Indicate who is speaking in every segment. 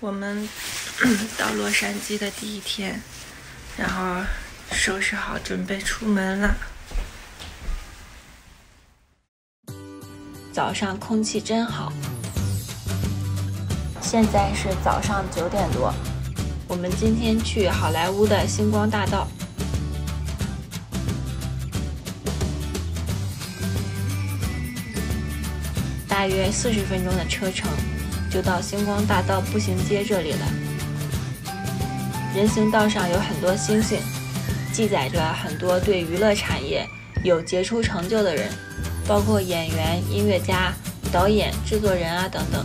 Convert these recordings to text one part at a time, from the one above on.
Speaker 1: 我们 到洛杉矶的第一天，然后收拾好准备出门了。早上空气真好，现在是早上九点多。我们今天去好莱坞的星光大道，大约四十分钟的车程。就到星光大道步行街这里了。人行道上有很多星星，记载着很多对娱乐产业有杰出成就的人，包括演员、音乐家、导演、制作人啊等等。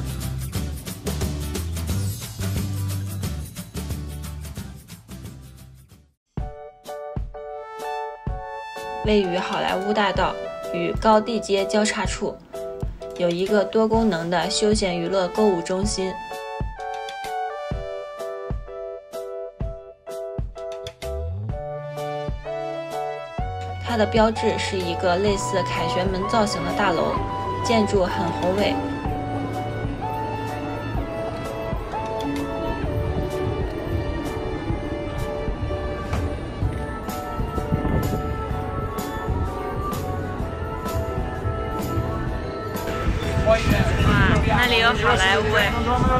Speaker 1: 位于好莱坞大道与高地街交叉处。有一个多功能的休闲娱乐购物中心，它的标志是一个类似凯旋门造型的大楼，建筑很宏伟。哇，那里有好莱坞哎，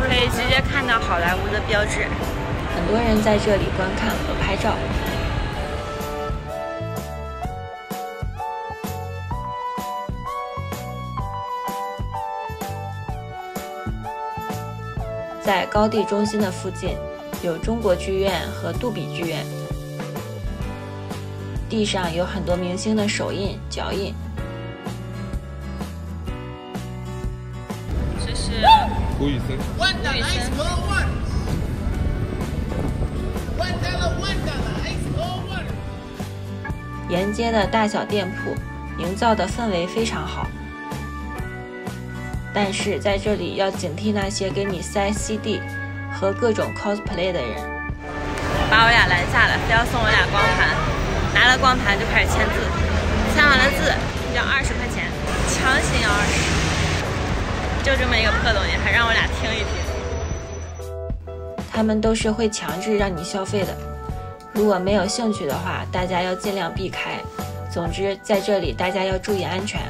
Speaker 1: 可以直接看到好莱坞的标志。很多人在这里观看和拍照。在高地中心的附近，有中国剧院和杜比剧院。地上有很多明星的手印、脚印。
Speaker 2: 胡宇森。
Speaker 1: 沿街的大小店铺营造的氛围非常好，但是在这里要警惕那些给你塞 CD 和各种 cosplay 的人，把我俩拦下了，非要送我俩光盘，拿了光盘就开始签字，签完了字要二十块钱，强行要二十。就这么一个破东西，还让我俩听一听。他们都是会强制让你消费的，如果没有兴趣的话，大家要尽量避开。总之，在这里大家要注意安全。